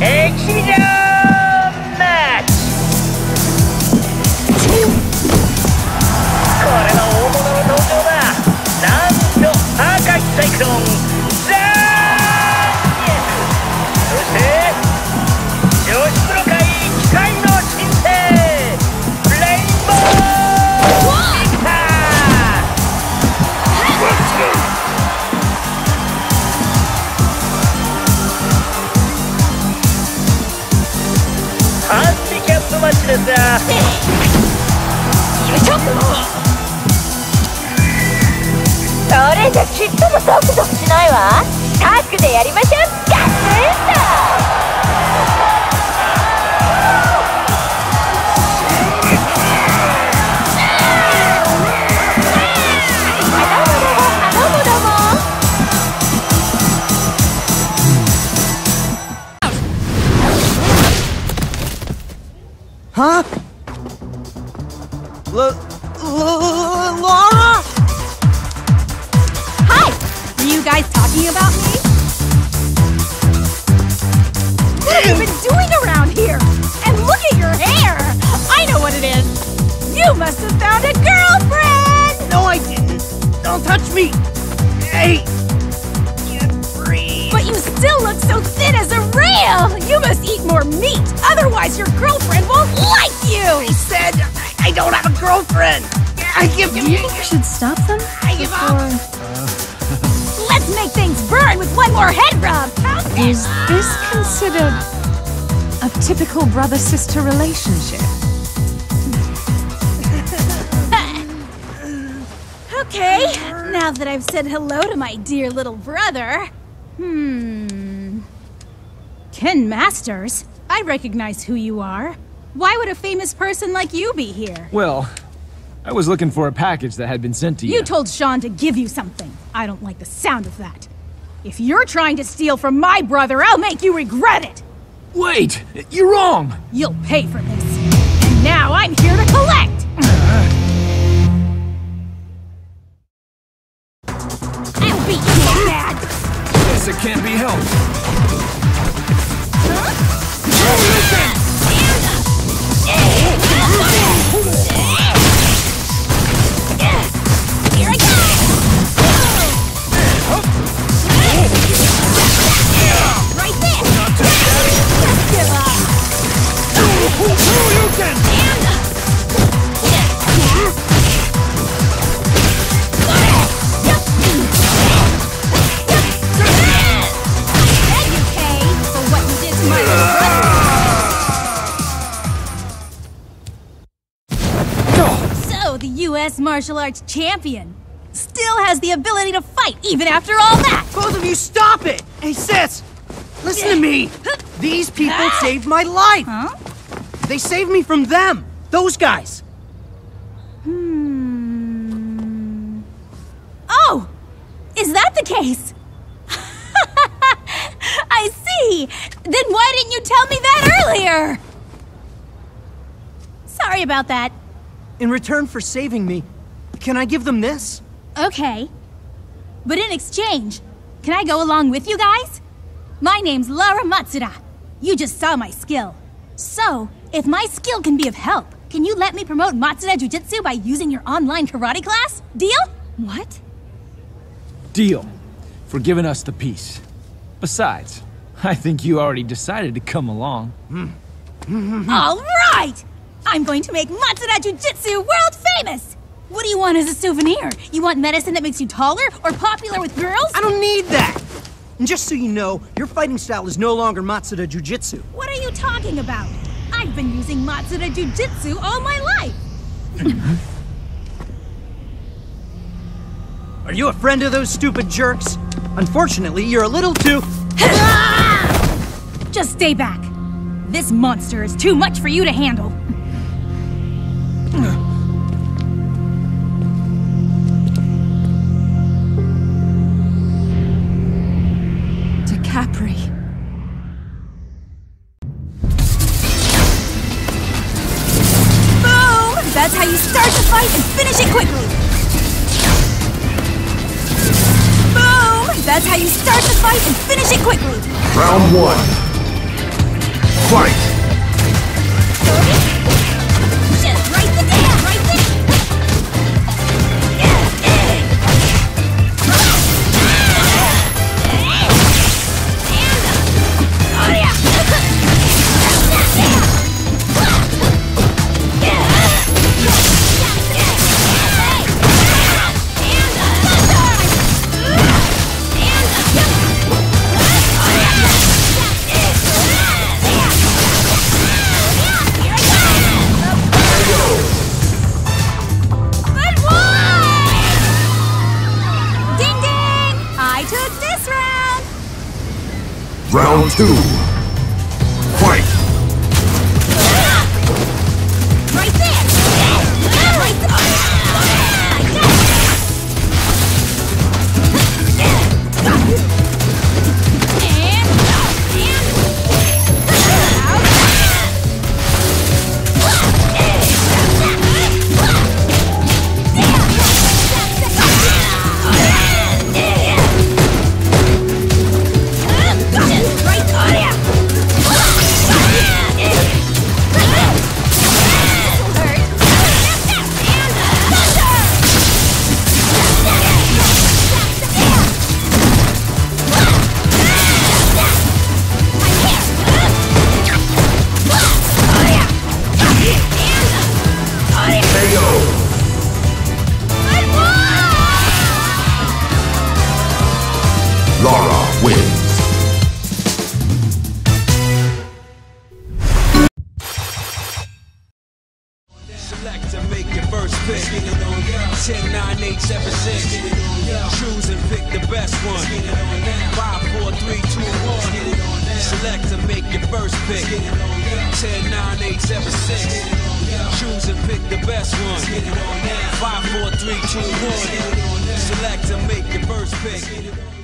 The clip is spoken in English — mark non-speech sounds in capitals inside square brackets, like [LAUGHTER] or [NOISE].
액션이죠. それじゃちっともゾクゾクしないわ。タッグでやりましょう。ガッツンとあどうもどうも。あ？Laura? Hi! Are you guys talking about me? What have you been doing around here? And look at your hair! I know what it is! You must have found a girlfriend! No, I didn't. Don't touch me. Hey. But you still look so thin as a rail! You must eat more meat, otherwise your girlfriend won't like you! I said I- don't girlfriend. I give you. You should stop them I give up. Let's make things burn with one more head rub! Is this considered a typical brother-sister relationship? [LAUGHS] Okay, now that I've said hello to my dear little brother. Hmm. Ken Masters? I recognize who you are. Why would a famous person like you be here? Well, I was looking for a package that had been sent to you. You told Sean to give you something. I don't like the sound of that. If you're trying to steal from my brother, I'll make you regret it. Wait! You're wrong! You'll pay for this. And now I'm here to collect. I'll beat you bad. Guess it can't be helped. Here The U.S. martial arts champion still has the ability to fight even after all that! Both of you, stop it! Hey, sis, listen to me. [LAUGHS] These people saved my life. Huh? They saved me from them. Those guys. Hmm. Oh! Is that the case? [LAUGHS] I see! Then why didn't you tell me that earlier? Sorry about that. In return for saving me, can I give them this? Okay. But in exchange, can I go along with you guys? My name's Laura Matsuda. You just saw my skill. So, if my skill can be of help, can you let me promote Matsuda Jiu-Jitsu by using your online karate class? Deal? What? Deal. For giving us the peace. Besides, I think you already decided to come along. All right! I'm going to make Matsuda Jiu-Jitsu world famous! What do you want as a souvenir? You want medicine that makes you taller or popular with girls? I don't need that. And just so you know, your fighting style is no longer Matsuda Jiu-Jitsu. What are you talking about? I've been using Matsuda Jiu-Jitsu all my life! Are you a friend of those stupid jerks? Unfortunately, you're a little too. [LAUGHS] Just stay back. This monster is too much for you to handle. Capri. Boom! That's how you start the fight and finish it quickly. Boom! That's how you start the fight and finish it quickly. Round one. Fight! Round two. Pick. 10, 9, 8, 7, 6. Choose and pick the best one. 5, 4, 3, 2, 1. Select to make your first pick. 10, 9, 8, 7, 6. Choose and pick the best one. 5, 4, 3, 2, 1. Select to make your first pick.